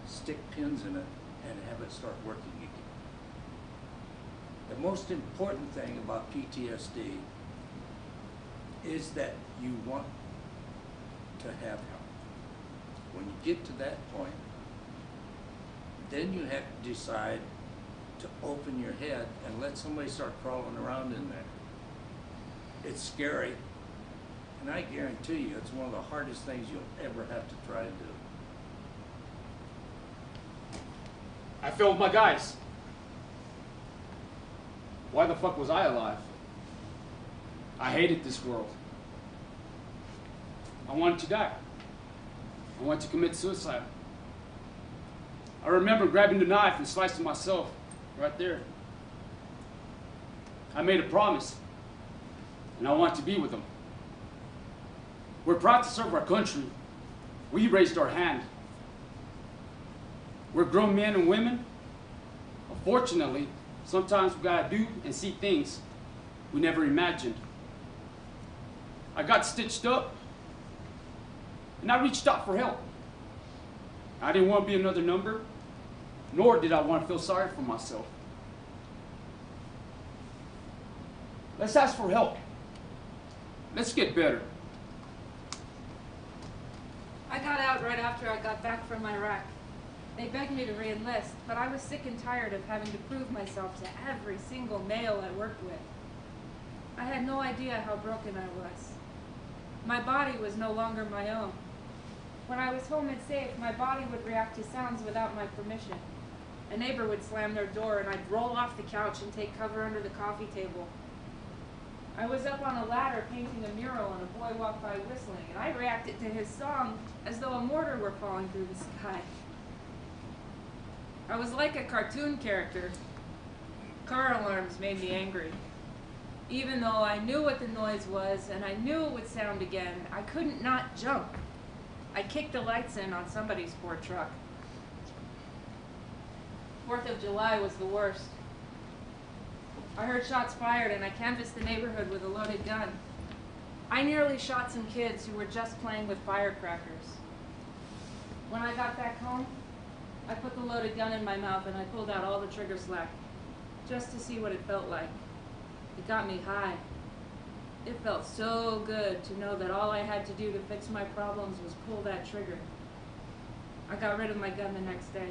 stick pins in it and have it start working again. The most important thing about PTSD is that you want to have help. When you get to that point, then you have to decide to open your head and let somebody start crawling around in there. It's scary, and I guarantee you, it's one of the hardest things you'll ever have to try to do. I failed my guys. Why the fuck was I alive? I hated this world. I wanted to die. I wanted to commit suicide. I remember grabbing the knife and slicing myself right there. I made a promise, and I want to be with them. We're proud to serve our country. We raised our hand. We're grown men and women. Unfortunately, sometimes we gotta do and see things we never imagined. I got stitched up, and I reached out for help. I didn't want to be another number, nor did I want to feel sorry for myself. Let's ask for help. Let's get better. I got out right after I got back from Iraq. They begged me to reenlist, but I was sick and tired of having to prove myself to every single male I worked with. I had no idea how broken I was. My body was no longer my own. When I was home and safe, my body would react to sounds without my permission. A neighbor would slam their door and I'd roll off the couch and take cover under the coffee table. I was up on a ladder painting a mural and a boy walked by whistling, and I reacted to his song as though a mortar were falling through the sky. I was like a cartoon character. Car alarms made me angry. Even though I knew what the noise was and I knew it would sound again, I couldn't not jump. I kicked the lights in on somebody's poor truck. Fourth of July was the worst. I heard shots fired and I canvassed the neighborhood with a loaded gun. I nearly shot some kids who were just playing with firecrackers. When I got back home, I put the loaded gun in my mouth and I pulled out all the trigger slack, just to see what it felt like. It got me high. It felt so good to know that all I had to do to fix my problems was pull that trigger. I got rid of my gun the next day.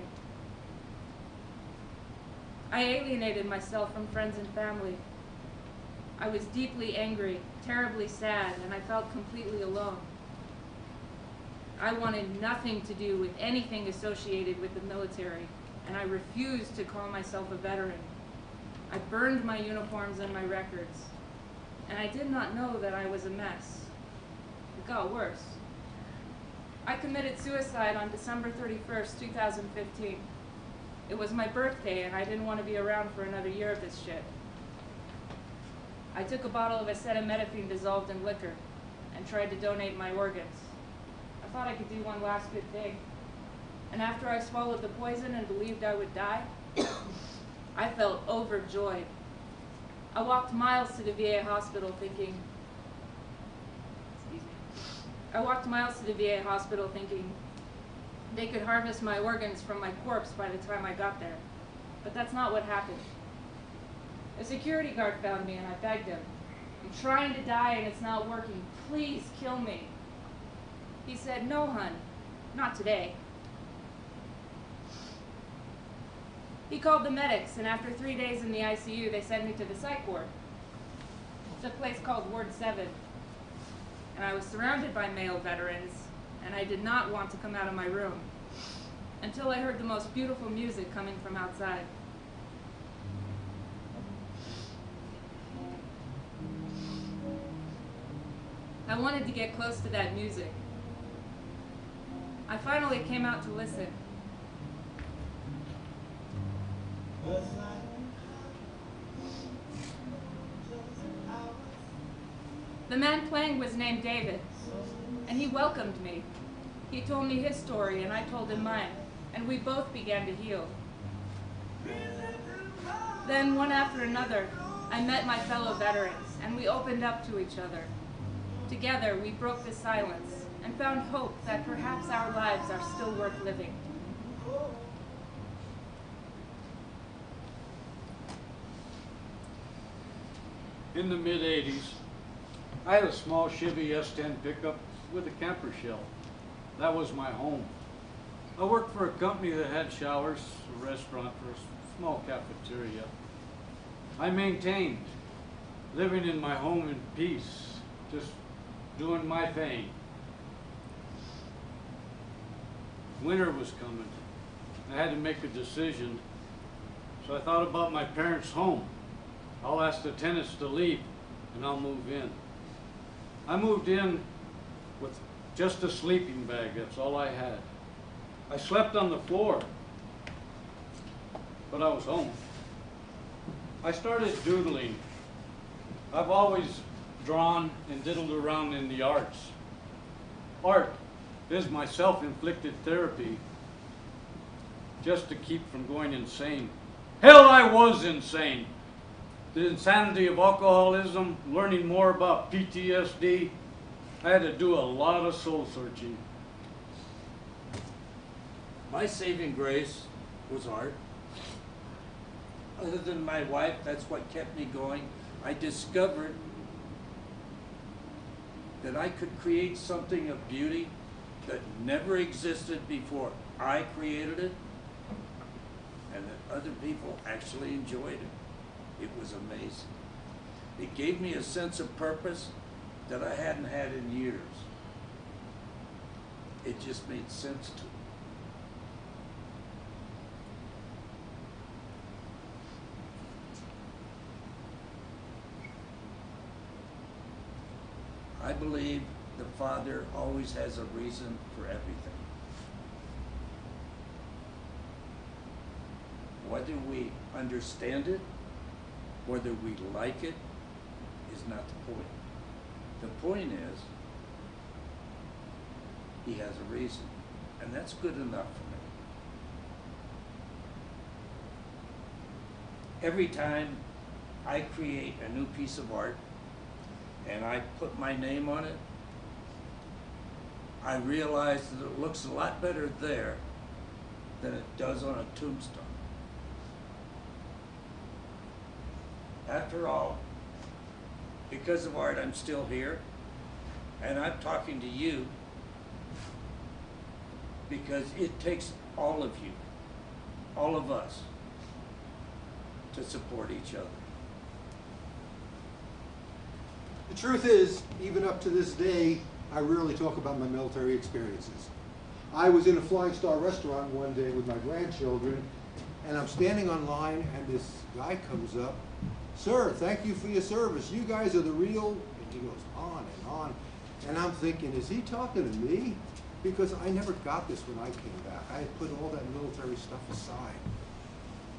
I alienated myself from friends and family. I was deeply angry, terribly sad, and I felt completely alone. I wanted nothing to do with anything associated with the military, and I refused to call myself a veteran. I burned my uniforms and my records, and I did not know that I was a mess. It got worse. I committed suicide on December 31st, 2015. It was my birthday, and I didn't want to be around for another year of this shit. I took a bottle of acetaminophen dissolved in liquor and tried to donate my organs. I thought I could do one last good thing. And after I swallowed the poison and believed I would die, I felt overjoyed. I walked miles to the VA hospital thinking, excuse me. I walked miles to the VA hospital thinking, They could harvest my organs from my corpse by the time I got there. But that's not what happened. A security guard found me and I begged him. I'm trying to die and it's not working. Please kill me. He said, No, hun, not today. He called the medics, and after three days in the ICU, they sent me to the psych ward. It's a place called Ward 7. And I was surrounded by male veterans, and I did not want to come out of my room until I heard the most beautiful music coming from outside. I wanted to get close to that music. I finally came out to listen. The man playing was named David, and he welcomed me. He told me his story, and I told him mine, and we both began to heal. Then, one after another, I met my fellow veterans, and we opened up to each other. Together, we broke the silence and found hope that perhaps our lives are still worth living. In the mid 80s, I had a small Chevy S10 pickup with a camper shell. That was my home. I worked for a company that had showers, a restaurant, for a small cafeteria. I maintained, living in my home in peace, just doing my thing. Winter was coming. I had to make a decision, so I thought about my parents' home. I'll ask the tenants to leave and I'll move in. I moved in with just a sleeping bag, that's all I had. I slept on the floor, but I was home. I started doodling. I've always drawn and diddled around in the arts. Art is my self-inflicted therapy just to keep from going insane. Hell, I was insane the insanity of alcoholism, learning more about PTSD. I had to do a lot of soul searching. My saving grace was art. Other than my wife, that's what kept me going. I discovered that I could create something of beauty that never existed before I created it, and that other people actually enjoyed it. It was amazing. It gave me a sense of purpose that I hadn't had in years. It just made sense to me. I believe the Father always has a reason for everything. Whether we understand it, whether we like it, is not the point. The point is, He has a reason, and that's good enough for me. Every time I create a new piece of art, and I put my name on it, I realize that it looks a lot better there than it does on a tombstone. After all, because of art, I'm still here, and I'm talking to you because it takes all of you, all of us, to support each other. The truth is, even up to this day, I rarely talk about my military experiences. I was in a Flying Star restaurant one day with my grandchildren, and I'm standing on line, and this guy comes up, Sir, thank you for your service. You guys are the real, and he goes on and on. And I'm thinking, is he talking to me? Because I never got this when I came back. I had put all that military stuff aside.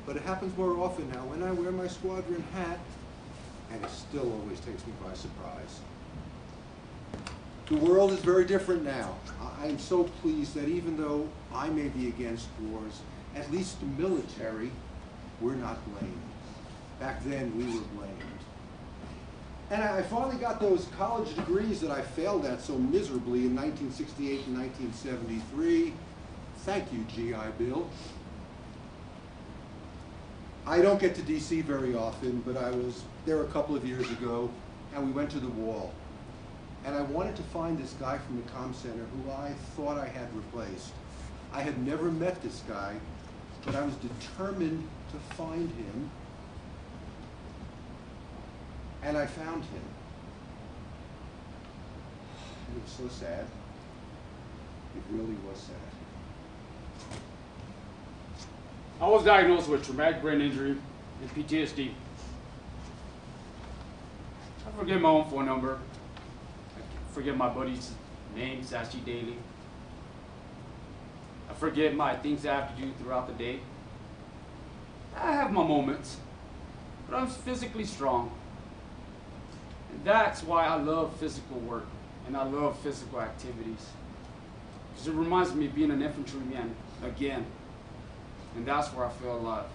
But it happens more often now when I wear my squadron hat, and it still always takes me by surprise. The world is very different now. I am so pleased that even though I may be against wars, at least the military, we're not blamed. Back then, we were blamed. And I finally got those college degrees that I failed at so miserably in 1968 and 1973. Thank you, GI Bill. I don't get to DC very often, but I was there a couple of years ago, and we went to the wall. And I wanted to find this guy from the comm center who I thought I had replaced. I had never met this guy, but I was determined to find him. And I found him. It was so sad. It really was sad. I was diagnosed with traumatic brain injury and PTSD. I forget my own phone number. I forget my buddy's name, Sashi Daily. I forget my things I have to do throughout the day. I have my moments, but I'm physically strong. That's why I love physical work and I love physical activities. Because it reminds me of being an infantryman again. And that's where I feel alive.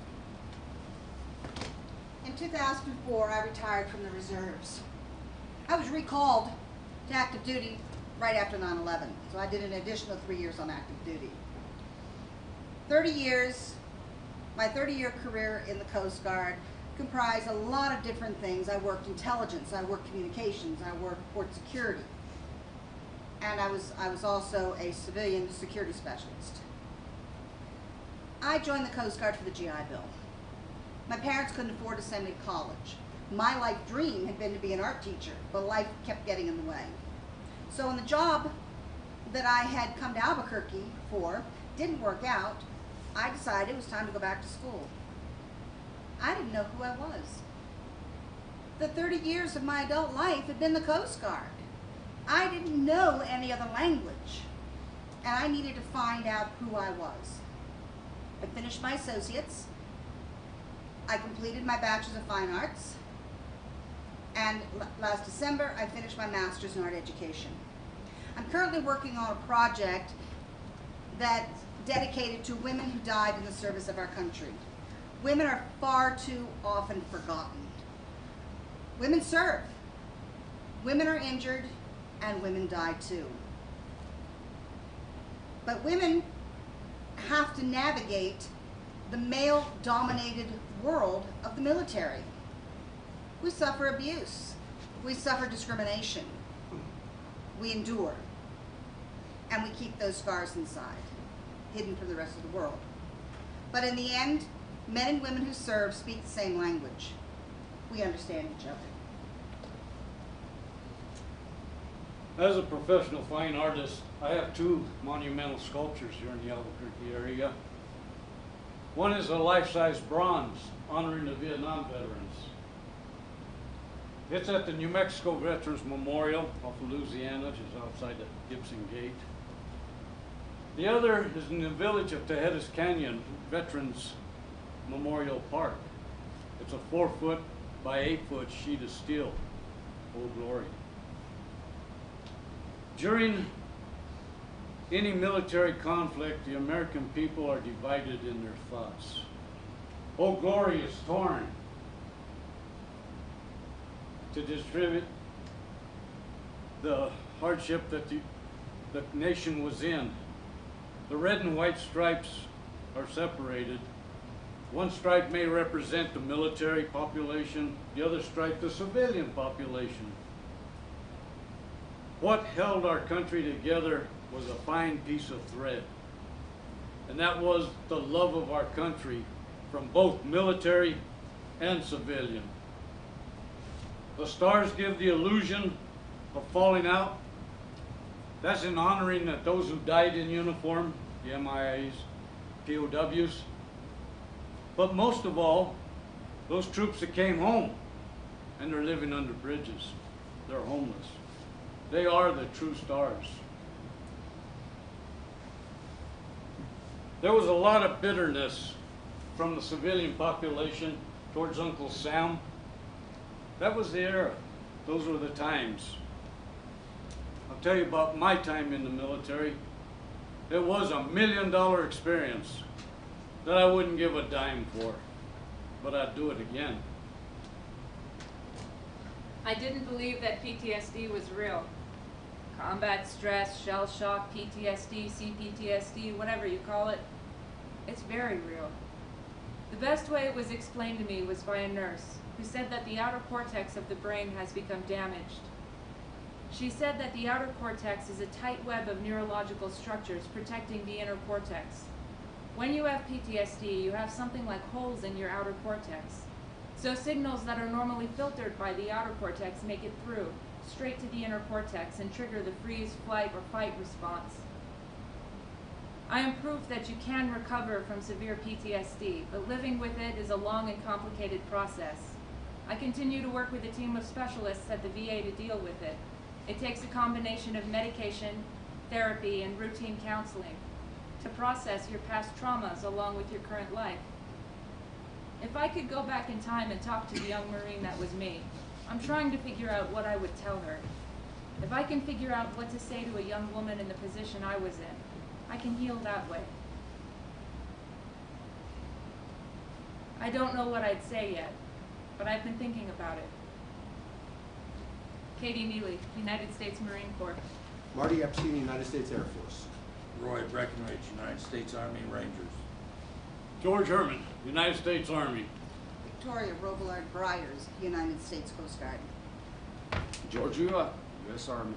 In 2004, I retired from the reserves. I was recalled to active duty right after 9-11, so I did an additional three years on active duty. 30 years, my 30-year career in the Coast Guard comprised a lot of different things. I worked intelligence, I worked communications, I worked port security, and I was, I was also a civilian security specialist. I joined the Coast Guard for the GI Bill. My parents couldn't afford to send me to college. My life dream had been to be an art teacher, but life kept getting in the way. So when the job that I had come to Albuquerque for didn't work out, I decided it was time to go back to school. I didn't know who I was. The 30 years of my adult life had been the Coast Guard. I didn't know any other language, and I needed to find out who I was. I finished my associates. I completed my Bachelor's of Fine Arts. And last December, I finished my Master's in Art Education. I'm currently working on a project that's dedicated to women who died in the service of our country. Women are far too often forgotten. Women serve. Women are injured, and women die too. But women have to navigate the male dominated world of the military. We suffer abuse, we suffer discrimination, we endure, and we keep those scars inside, hidden from the rest of the world. But in the end, men and women who serve speak the same language. We understand each other. As a professional fine artist, I have two monumental sculptures here in the Albuquerque area. One is a life-size bronze honoring the Vietnam veterans. It's at the New Mexico Veterans Memorial off of Louisiana, just outside the Gibson Gate. The other is in the village of Tijeras Canyon Veterans Memorial Park. It's a four-foot by eight-foot sheet of steel, Old Glory. During any military conflict, the American people are divided in their thoughts. Old Glory is torn to distribute the hardship that the, the nation was in. The red and white stripes are separated. One stripe may represent the military population, the other stripe the civilian population. What held our country together was a fine piece of thread. And that was the love of our country from both military and civilian. The stars give the illusion of falling out. That's in honoring that those who died in uniform, the MIAs, POWs. But most of all, those troops that came home and they're living under bridges. They're homeless. They are the true stars. There was a lot of bitterness from the civilian population towards Uncle Sam. That was the era. Those were the times. I'll tell you about my time in the military. It was a million dollar experience that I wouldn't give a dime for, but I'd do it again. I didn't believe that PTSD was real. Combat stress, shell shock, PTSD, CPTSD, whatever you call it. It's very real. The best way it was explained to me was by a nurse who said that the outer cortex of the brain has become damaged. She said that the outer cortex is a tight web of neurological structures protecting the inner cortex. When you have PTSD, you have something like holes in your outer cortex. So signals that are normally filtered by the outer cortex make it through, straight to the inner cortex and trigger the freeze, flight, or fight response. I am proof that you can recover from severe PTSD, but living with it is a long and complicated process. I continue to work with a team of specialists at the VA to deal with it. It takes a combination of medication, therapy, and routine counseling to process your past traumas along with your current life. If I could go back in time and talk to the young Marine that was me, I'm trying to figure out what I would tell her. If I can figure out what to say to a young woman in the position I was in, I can heal that way. I don't know what I'd say yet, but I've been thinking about it. Katie Neely, United States Marine Corps. Marty Epstein, United States Air Force. Roy Breckenridge, United States Army Rangers. George Herman, United States Army. Victoria Robillard Briers, United States Coast Guard. George Ua, U.S. Army.